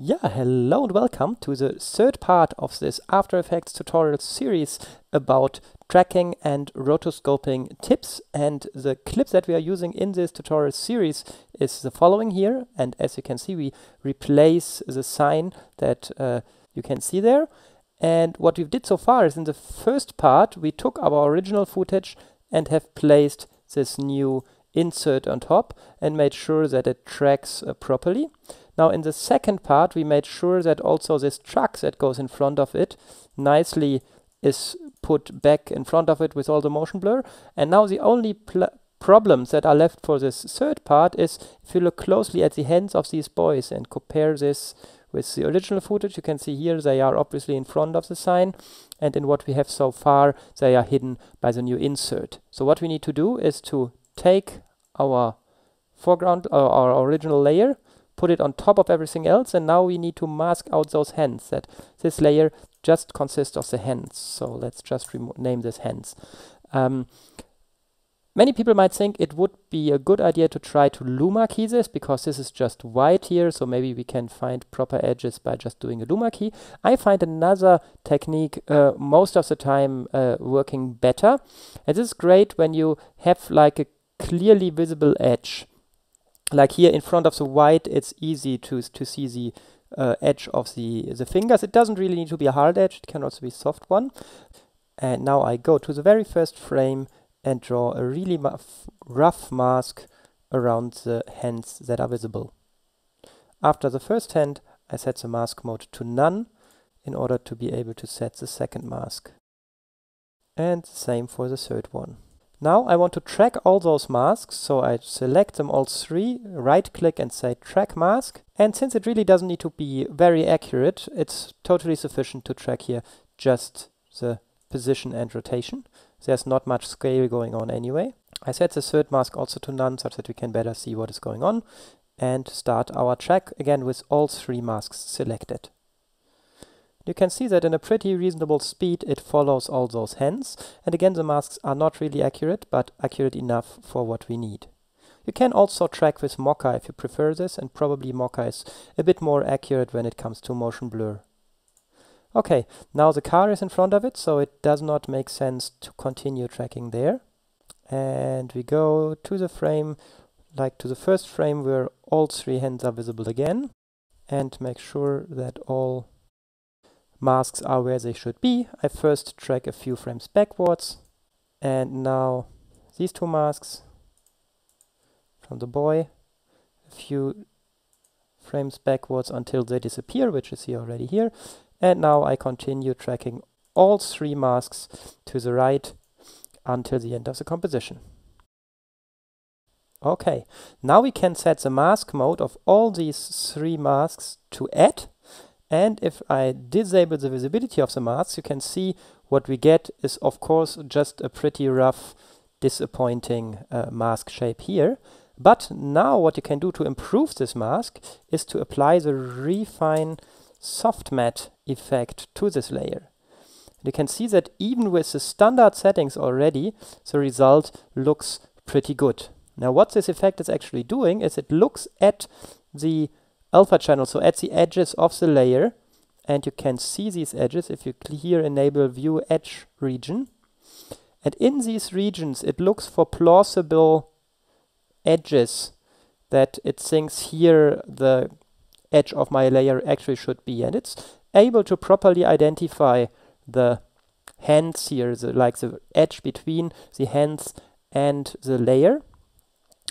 Yeah, hello and welcome to the third part of this After Effects tutorial series about tracking and rotoscoping tips. And the clip that we are using in this tutorial series is the following here. And as you can see, we replace the sign that uh, you can see there. And what we did so far is in the first part, we took our original footage and have placed this new insert on top and made sure that it tracks uh, properly. Now in the second part, we made sure that also this truck that goes in front of it nicely is put back in front of it with all the motion blur. And now the only problems that are left for this third part is if you look closely at the hands of these boys and compare this with the original footage, you can see here they are obviously in front of the sign. And in what we have so far, they are hidden by the new insert. So what we need to do is to take our foreground, uh, our original layer, put it on top of everything else, and now we need to mask out those hands, that this layer just consists of the hands. So let's just name this hands. Um, many people might think it would be a good idea to try to luma key this, because this is just white here, so maybe we can find proper edges by just doing a luma key. I find another technique uh, most of the time uh, working better, and this is great when you have like a clearly visible edge like here in front of the white, it's easy to, to see the uh, edge of the, the fingers. It doesn't really need to be a hard edge, it can also be soft one. And now I go to the very first frame and draw a really rough mask around the hands that are visible. After the first hand, I set the mask mode to none in order to be able to set the second mask. And same for the third one. Now I want to track all those masks, so I select them all three, right click and say track mask. And since it really doesn't need to be very accurate, it's totally sufficient to track here just the position and rotation. There's not much scale going on anyway. I set the third mask also to none such that we can better see what is going on and start our track again with all three masks selected. You can see that in a pretty reasonable speed it follows all those hands, and again the masks are not really accurate, but accurate enough for what we need. You can also track with Mocha if you prefer this, and probably Mocha is a bit more accurate when it comes to motion blur. Okay, now the car is in front of it, so it does not make sense to continue tracking there. And we go to the frame, like to the first frame where all three hands are visible again, and make sure that all masks are where they should be. I first track a few frames backwards and now these two masks from the boy a few frames backwards until they disappear, which is here already here. And now I continue tracking all three masks to the right until the end of the composition. Okay, now we can set the mask mode of all these three masks to add and if I disable the visibility of the masks, you can see what we get is of course just a pretty rough, disappointing uh, mask shape here. But now what you can do to improve this mask is to apply the refine soft matte effect to this layer. You can see that even with the standard settings already, the result looks pretty good. Now what this effect is actually doing is it looks at the alpha channel, so at the edges of the layer, and you can see these edges if you here enable view edge region. And in these regions, it looks for plausible edges that it thinks here the edge of my layer actually should be. And it's able to properly identify the hands here, the, like the edge between the hands and the layer.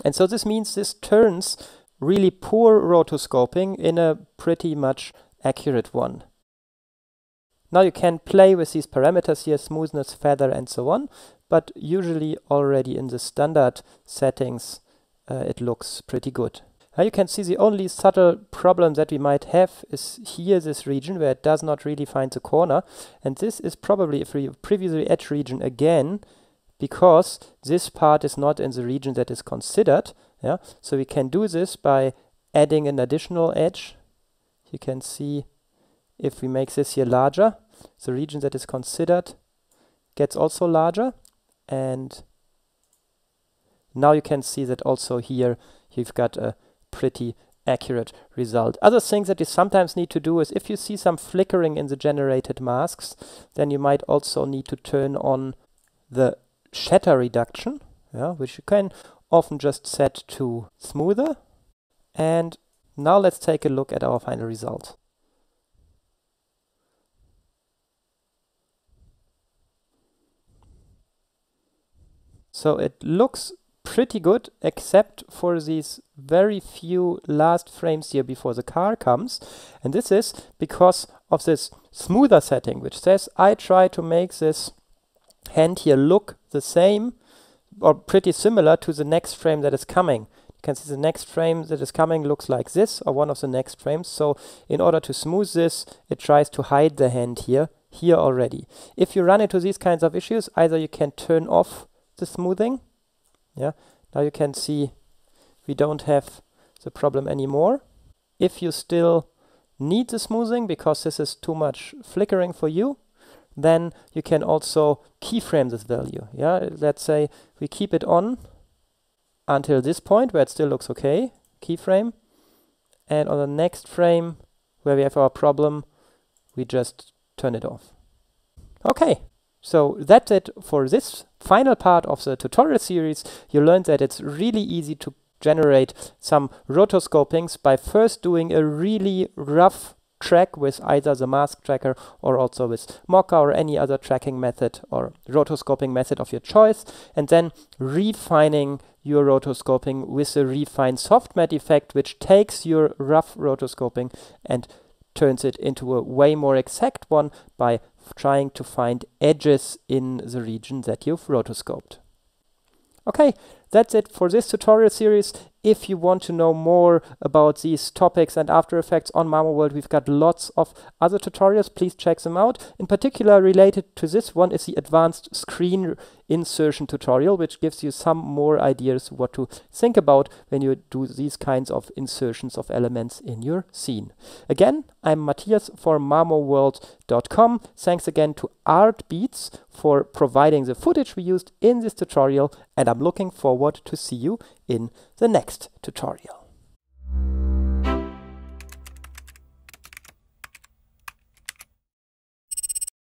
And so this means this turns really poor rotoscoping in a pretty much accurate one. Now you can play with these parameters here, smoothness, feather, and so on, but usually already in the standard settings uh, it looks pretty good. Now you can see the only subtle problem that we might have is here this region where it does not really find the corner and this is probably a previously edge region again because this part is not in the region that is considered yeah, so we can do this by adding an additional edge. You can see if we make this here larger, the region that is considered gets also larger. And now you can see that also here you've got a pretty accurate result. Other things that you sometimes need to do is if you see some flickering in the generated masks, then you might also need to turn on the chatter reduction, yeah, which you can often just set to smoother. And now let's take a look at our final result. So it looks pretty good, except for these very few last frames here before the car comes. And this is because of this smoother setting, which says I try to make this hand here look the same or pretty similar to the next frame that is coming. You can see the next frame that is coming looks like this, or one of the next frames. So in order to smooth this, it tries to hide the hand here, here already. If you run into these kinds of issues, either you can turn off the smoothing. Yeah, now you can see we don't have the problem anymore. If you still need the smoothing because this is too much flickering for you, then you can also keyframe this value. Yeah, let's say we keep it on until this point where it still looks okay, keyframe, and on the next frame where we have our problem, we just turn it off. Okay, so that's it for this final part of the tutorial series. You learned that it's really easy to generate some rotoscopings by first doing a really rough track with either the mask tracker or also with Mocha or any other tracking method or rotoscoping method of your choice, and then refining your rotoscoping with a refined soft matte effect, which takes your rough rotoscoping and turns it into a way more exact one by trying to find edges in the region that you've rotoscoped. Okay, that's it for this tutorial series. If you want to know more about these topics and After Effects on Mamoworld, we've got lots of other tutorials. Please check them out. In particular, related to this one is the advanced screen insertion tutorial, which gives you some more ideas what to think about when you do these kinds of insertions of elements in your scene. Again, I'm Matthias for mamoworld.com. Thanks again to Artbeats for providing the footage we used in this tutorial, and I'm looking forward to see you in the next tutorial.